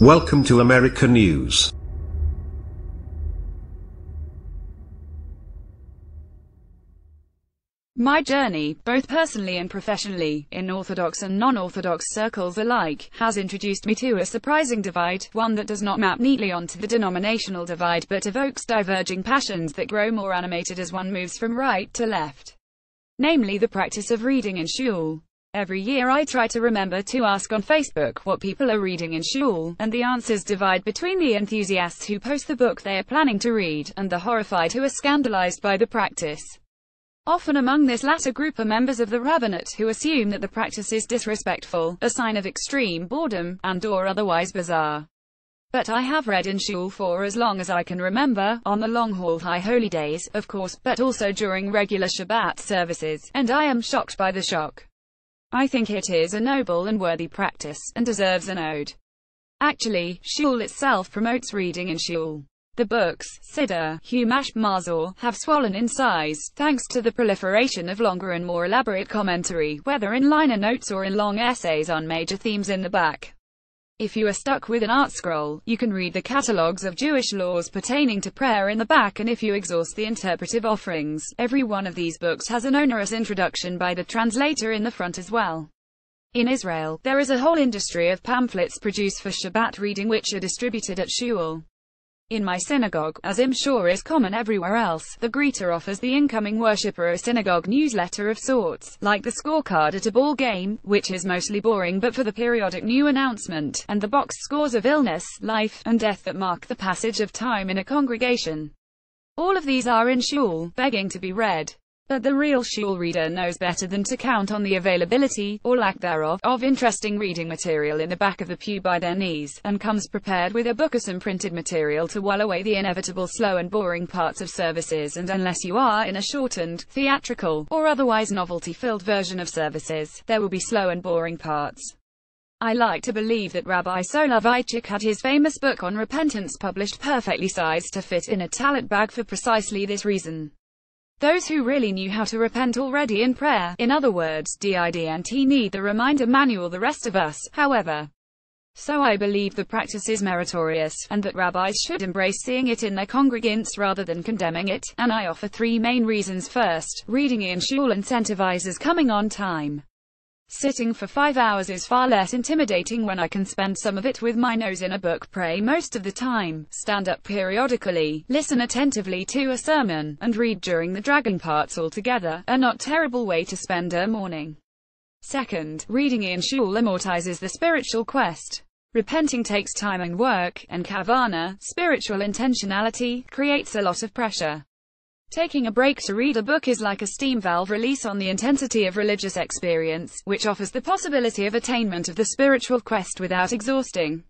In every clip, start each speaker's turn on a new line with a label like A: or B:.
A: Welcome to America News.
B: My journey, both personally and professionally, in Orthodox and non-Orthodox circles alike, has introduced me to a surprising divide, one that does not map neatly onto the denominational divide but evokes diverging passions that grow more animated as one moves from right to left. Namely the practice of reading in shul. Every year I try to remember to ask on Facebook what people are reading in shul, and the answers divide between the enthusiasts who post the book they are planning to read, and the horrified who are scandalized by the practice. Often among this latter group are members of the rabbinate who assume that the practice is disrespectful, a sign of extreme boredom, and or otherwise bizarre. But I have read in shul for as long as I can remember, on the long-haul high holy days, of course, but also during regular Shabbat services, and I am shocked by the shock. I think it is a noble and worthy practice, and deserves an ode. Actually, shul itself promotes reading in shul. The books, Siddur, Humash, Mahzor, have swollen in size, thanks to the proliferation of longer and more elaborate commentary, whether in liner notes or in long essays on major themes in the back. If you are stuck with an ArtScroll, you can read the catalogues of Jewish laws pertaining to prayer in the back and if you exhaust the interpretive offerings, every one of these books has an onerous introduction by the translator in the front as well. In Israel, there is a whole industry of pamphlets produced for Shabbat reading which are distributed at shul. In my synagogue, as I'm sure is common everywhere else, the greeter offers the incoming worshipper a synagogue newsletter of sorts, like the scorecard at a ball game, which is mostly boring but for the periodic new announcement, and the boxed scores of illness, life, and death that mark the passage of time in a congregation. All of these are in shul, begging to be read. But the real shul reader knows better than to count on the availability, or lack thereof, of interesting reading material in the back of the pew by their knees, and comes prepared with a book or some printed material to while away the inevitable slow and boring parts of services and unless you are in a shortened, theatrical, or otherwise novelty-filled version of services, there will be slow and boring parts. I like to believe that Rabbi Soloveitchik had his famous book on repentance published perfectly sized to fit in a talis bag for precisely this reason. Those who really knew how to repent already in prayer, in other words, didn't need the reminder manual the rest of us, however. So I believe the practice is meritorious, and that rabbis should embrace seeing it in their congregants rather than condemning it, and I offer three main reasons. First, reading in shul incentivizes coming on time. Sitting for five hours is far less intimidating when I can spend some of it with my nose in a book, pray most of the time, stand up periodically, listen attentively to a sermon, and read during the dragging parts altogether, a not terrible way to spend a morning. Second, reading in shul amortizes the spiritual quest. Repenting takes time and work, and kavana, spiritual intentionality, creates a lot of pressure. Taking a break to read a book is like a steam valve release on the intensity of religious experience, which offers the possibility of attainment of the spiritual quest without exhausting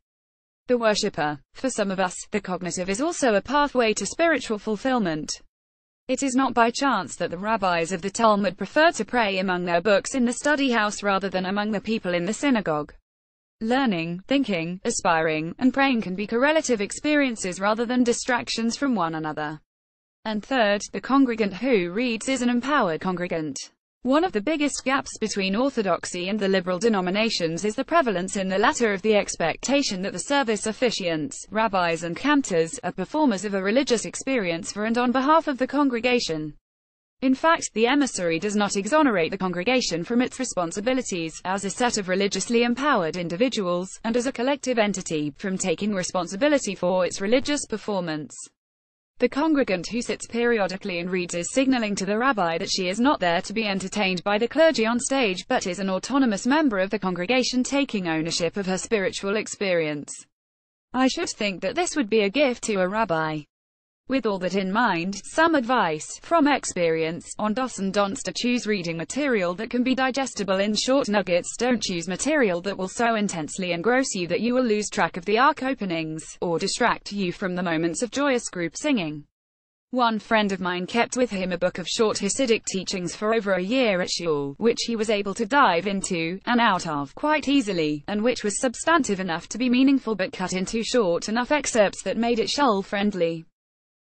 B: the worshipper. For some of us, the cognitive is also a pathway to spiritual fulfillment. It is not by chance that the rabbis of the Talmud prefer to pray among their books in the study house rather than among the people in the synagogue. Learning, thinking, aspiring, and praying can be correlative experiences rather than distractions from one another. And third, the congregant who reads is an empowered congregant. One of the biggest gaps between orthodoxy and the liberal denominations is the prevalence in the latter of the expectation that the service officiants, rabbis and cantors, are performers of a religious experience for and on behalf of the congregation. In fact, the emissary does not exonerate the congregation from its responsibilities, as a set of religiously empowered individuals, and as a collective entity, from taking responsibility for its religious performance. The congregant who sits periodically and reads is signaling to the rabbi that she is not there to be entertained by the clergy on stage but is an autonomous member of the congregation taking ownership of her spiritual experience. I should think that this would be a gift to a rabbi. With all that in mind, some advice, from experience, on dos and don'ts to choose reading material that can be digestible in short nuggets don't choose material that will so intensely engross you that you will lose track of the ark openings, or distract you from the moments of joyous group singing. One friend of mine kept with him a book of short Hasidic teachings for over a year at shul, which he was able to dive into, and out of, quite easily, and which was substantive enough to be meaningful but cut into short enough excerpts that made it shul-friendly.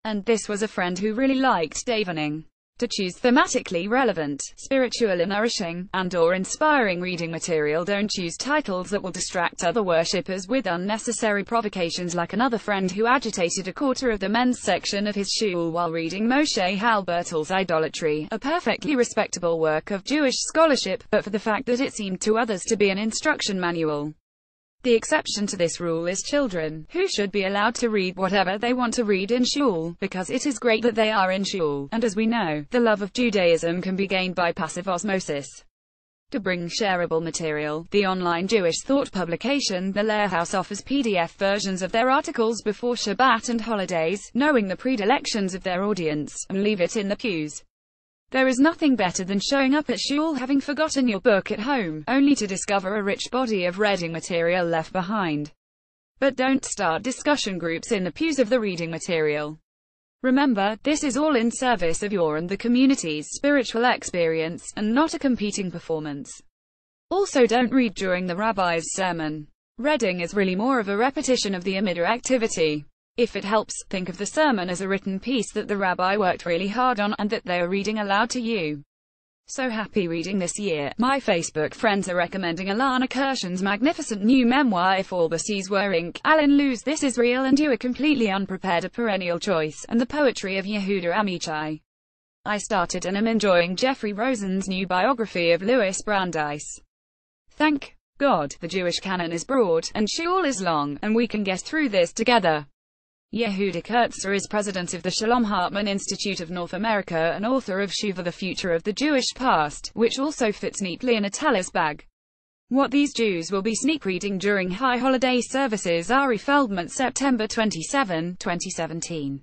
B: And this was a friend who really liked davening. To choose thematically relevant, spiritual and nourishing, and or inspiring reading material don't choose titles that will distract other worshippers with unnecessary provocations like another friend who agitated a quarter of the men's section of his shul while reading Moshe Halbertal's Idolatry, a perfectly respectable work of Jewish scholarship, but for the fact that it seemed to others to be an instruction manual. The exception to this rule is children, who should be allowed to read whatever they want to read in shul, because it is great that they are in shul, and as we know, the love of Judaism can be gained by passive osmosis. To bring shareable material, the online Jewish thought publication, The Lehrhaus offers PDF versions of their articles before Shabbat and holidays, knowing the predilections of their audience, and leave it in the pews. There is nothing better than showing up at shul having forgotten your book at home, only to discover a rich body of reading material left behind. But don't start discussion groups in the pews of the reading material. Remember, this is all in service of your and the community's spiritual experience, and not a competing performance. Also don't read during the rabbi's sermon. Reading is really more of a repetition of the Amidah activity. If it helps, think of the sermon as a written piece that the rabbi worked really hard on, and that they are reading aloud to you. So happy reading this year. My Facebook friends are recommending Ilana Kurshan's magnificent new memoir If All the Seas Were Ink, Alan Lew's This Is Real and You Are Completely Unprepared a perennial choice, and the poetry of Yehuda Amichai. I started and am enjoying Jeffrey Rosen's new biography of Louis Brandeis. Thank God, the Jewish canon is broad, and shul is long, and we can get through this together. Yehuda Kurtzer is president of the Shalom Hartman Institute of North America and author of Shuva the Future of the Jewish Past, which also fits neatly in a talis bag. What these Jews will be sneak reading during high holiday services Ari Feldman September 27, 2017